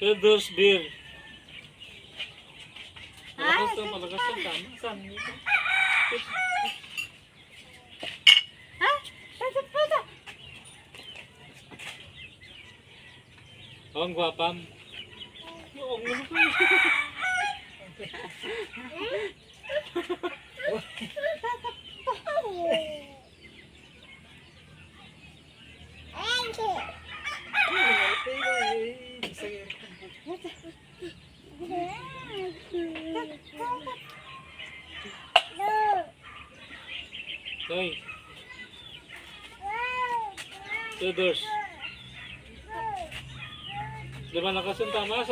Feathers beer. Malakas to, malakas to. Tama, saan nito? Ha? Pasa, pasa. Oh, ang gwapam. Oo, ano Hoy. terus. Di ba nakasunta mas,